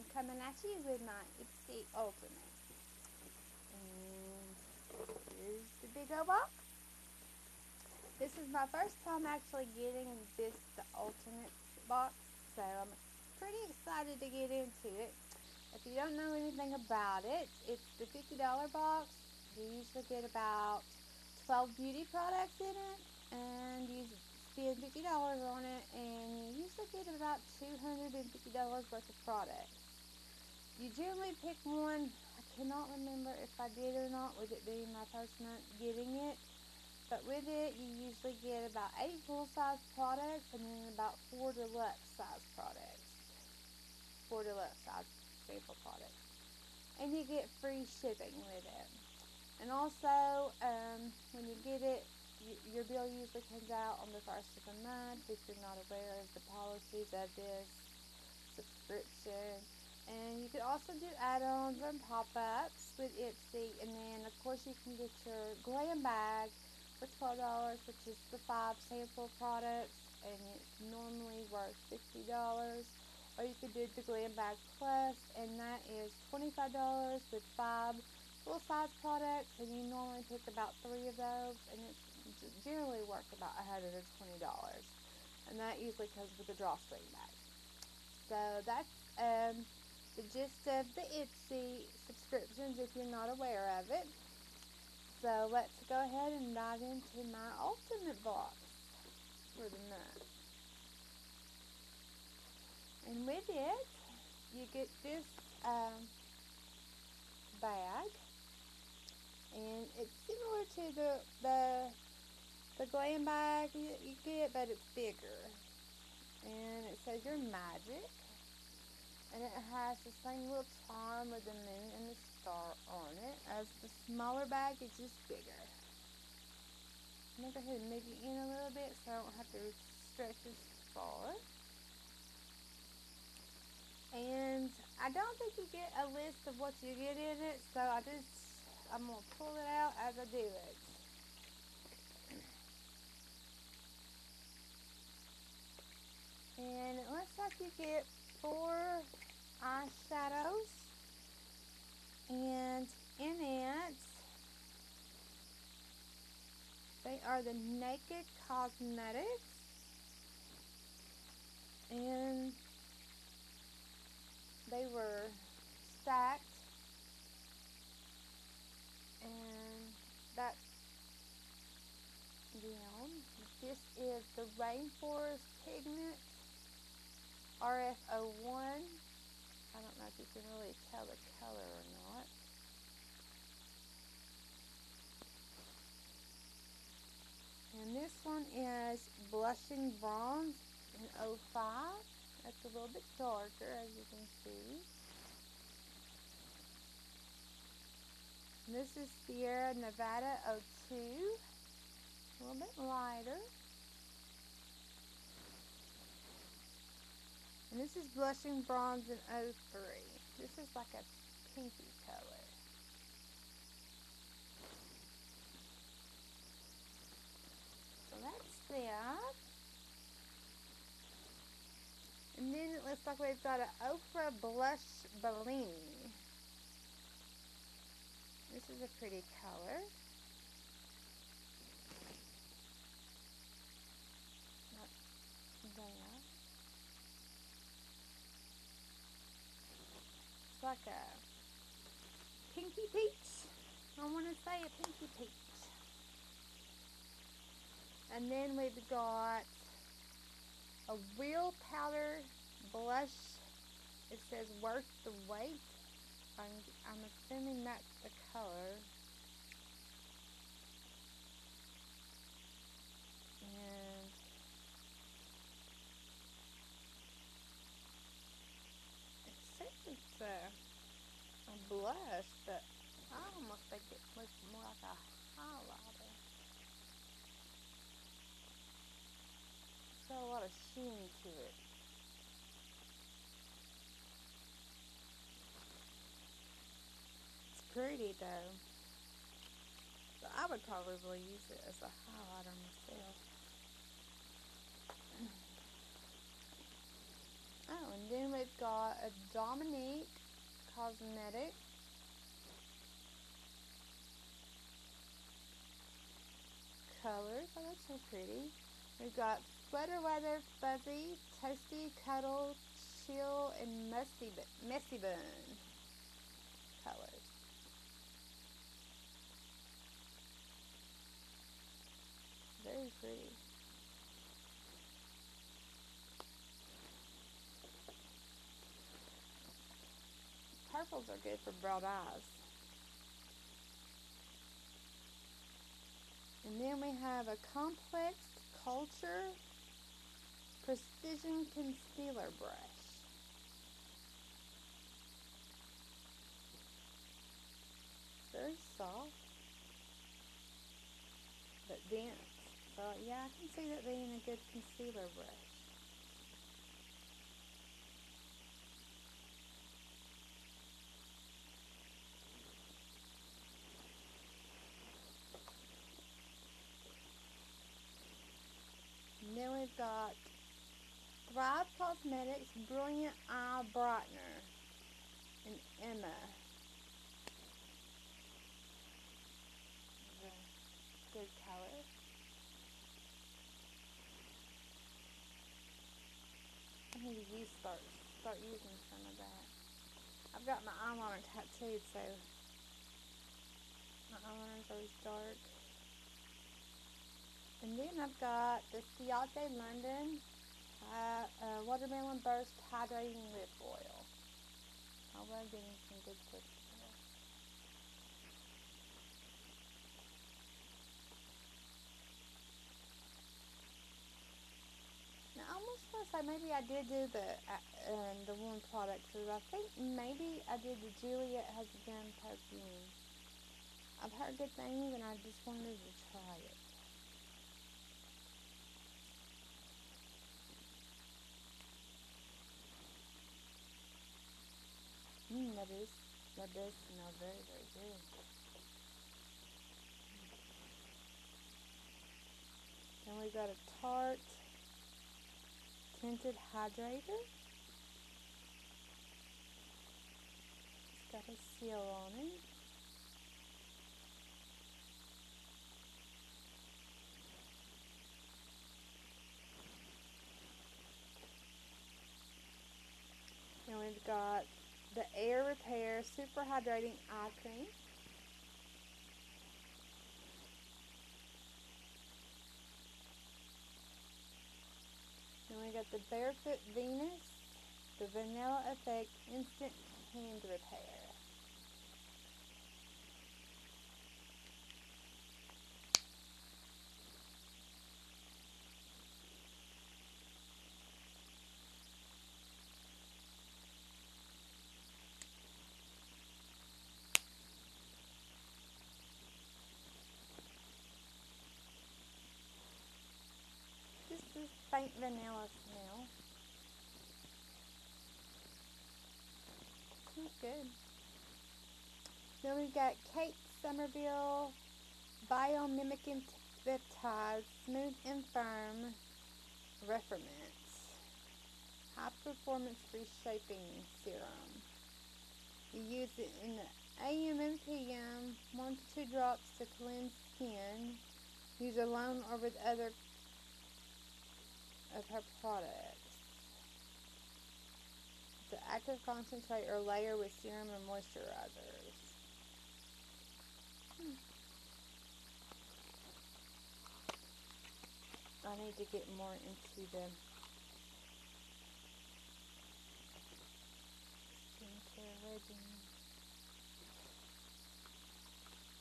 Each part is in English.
I'm coming at you with my Ipsy Ultimate. And here's the big old box. This is my first time actually getting this the Ultimate box, so I'm pretty excited to get into it. If you don't know anything about it, it's the $50 box. You usually get about 12 beauty products in it, and you spend $50 on it, and you usually get about $250 worth of products. You generally pick one. I cannot remember if I did or not, with it being my first month getting it. But with it, you usually get about eight full-size products and then about four deluxe size products. Four deluxe size sample products. And you get free shipping with it. And also, um, when you get it, your bill usually comes out on the first of the month if you're not aware of the policies of this subscription. And you can also do add-ons and pop-ups with Ipsy. And then, of course, you can get your glam bag for $12, which is the five sample products. And it's normally worth $50. Or you could do the glam bag plus, and that is $25 with five full-size products. And you normally pick about three of those. And it's generally worth about $120. And that usually comes with a drawstring bag. So that's um, the gist of the Ipsy subscriptions if you're not aware of it. So let's go ahead and dive into my ultimate box for the month. And with it, you get this um, bag. And it's similar to the, the the glam bag you, get, but it's bigger. And it says your magic. And it has the same little charm with the moon and the star on it as the smaller bag It's just bigger. I'm going to go ahead and make it in a little bit so I don't have to stretch this far. And I don't think you get a list of what you get in it, so I just, I'm going to pull it out as I do it. And it looks like you get four eyeshadows. And in it, they are the Naked Cosmetics. And they were stacked. And that's them. This is the Rainforest Pigment RF01. I don't know if you can really tell the color or not. And this one is Blushing Bronze in 05. That's a little bit darker as you can see. And this is Sierra Nevada 02. A little bit lighter. And this is Blushing Bronze in 03. This is like a pinky color. So that's that. And then it looks like we've got an Ofra Blush Bellini. This is a pretty color. Like a pinky peach. I want to say a pinky peach. And then we've got a real powder blush. It says worth the wait. I'm, I'm assuming that's the color. A blush, but I almost think it looks more like a highlighter. It's got a lot of sheen to it. It's pretty though. But I would probably use it as a highlighter myself. Oh, and then we've got a Dominique Cosmetic. Colors. Oh, that's so pretty. We've got Sweater Weather, Fuzzy, Toasty, Cuddle, Chill, and Messy, messy Bun colors. Very pretty. Purples are good for broad eyes. And then we have a complex culture precision concealer brush. Very soft, but dense. So yeah, I can see that being a good concealer brush. And then we've got Thrive Cosmetics Brilliant Eye Brightener and Emma. Good color. I need to use start start using some of that. I've got my eyeliner tattooed, so my eyeliner's always dark. And then I've got the Ciate London uh, Watermelon Burst Hydrating Lip Oil. I love getting some good tips. Now, I almost want to say maybe I did do the uh, um, the one product because I think maybe I did the Juliette Has perfume. I've heard good things and I just wanted to try it. That is, that does smell very, very good. Then we got a tarte tinted hydrator. It's got a seal on it. And we've got the Air Repair Super Hydrating Eye Cream. Then we got the Barefoot Venus, the Vanilla Effect Instant Hand Repair. Just this faint vanilla smell. Smells good. Then we've got Kate Somerville Biomimicking Peptides Smooth and Firm Reformance High Performance Reshaping Serum. You use it in the AM and PM, one to two drops to cleanse skin. Use alone or with other of her products. The active concentrate or layer with serum and moisturizers. Hmm. I need to get more into the skincare regimen.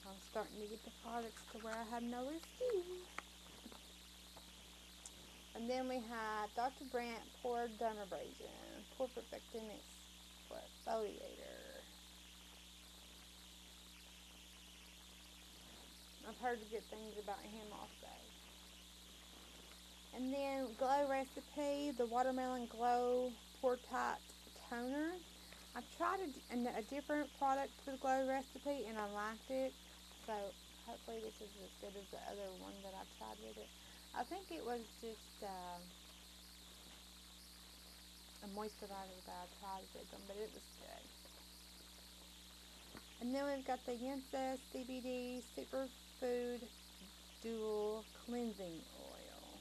I'm starting to get the products to where I have no excuse. And then we have Dr. Brandt Pore Dermabrasion, Pore Perfecting Exfoliator. I've heard good things about him also. And then Glow Recipe, the Watermelon Glow Pore Tight Toner. I've tried a, a, different product for the Glow Recipe and I liked it. So hopefully this is as good as the other one that I tried with it. I think it was just uh, a moisturizer that I tried with them, but it was good. And then we've got the Yensa CBD Superfood Dual Cleansing Oil.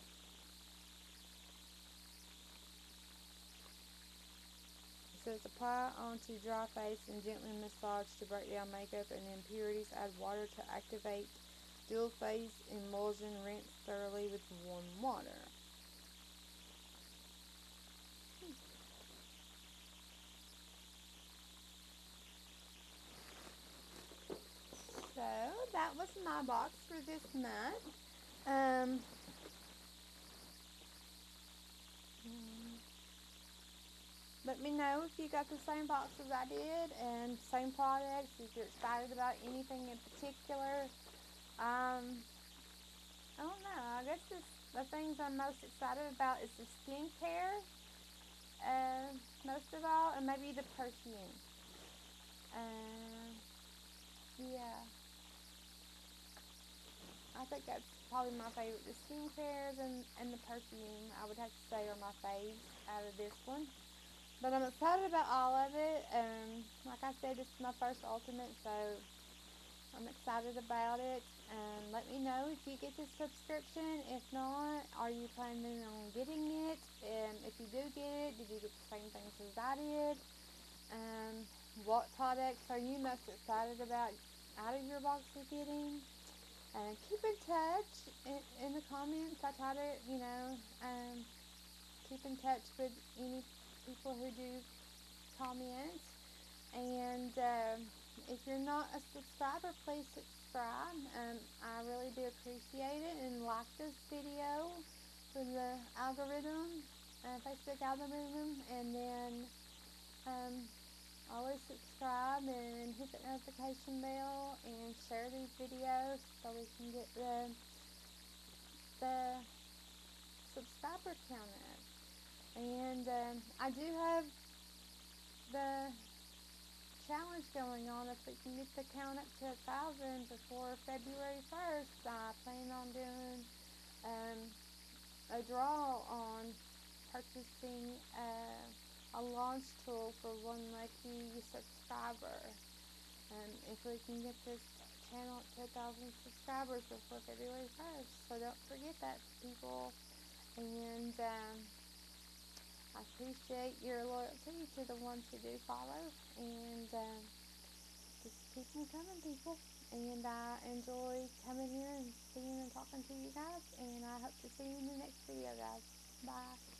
It says apply onto dry face and gently massage to break down makeup and impurities. Add water to activate dual phase emulsion. Rinse thoroughly with warm water. So that was my box for this month. Um, let me know if you got the same box as I did and same products, if you're excited about anything in particular. Um, I don't know. I guess this, the things I'm most excited about is the skincare, uh, most of all, and maybe the perfume. Uh, yeah. I think that's probably my favorite. The skincares and, and the perfume, I would have to say, are my faves out of this one. But I'm excited about all of it. Um, like I said, this is my first ultimate, so I'm excited about it. And let me know if you get this subscription. If not, are you planning on getting it? And if you do get it, did you get the same things as I did? Um, what products are you most excited about out of your box of getting? And keep in touch in, in the comments. I try to, you know, um, keep in touch with any people who do comment. And um, if you're not a subscriber, please subscribe. Um, I really do appreciate it. And like this video for the algorithm, uh, Facebook algorithm. And then um, always subscribe and hit the notification bell and share these videos so we can get the the subscriber count up. And um, I do have the challenge going on. If we can get the count up to a thousand before February first, I plan on doing um, a draw on purchasing. Uh, a launch tool for one lucky subscriber. And if we can get this channel to a thousand subscribers before February 1st. So don't forget that, people. And um, I appreciate your loyalty to the ones who do follow. And um, just keep coming, people. And I enjoy coming here and seeing and talking to you guys. And I hope to see you in the next video, guys. Bye.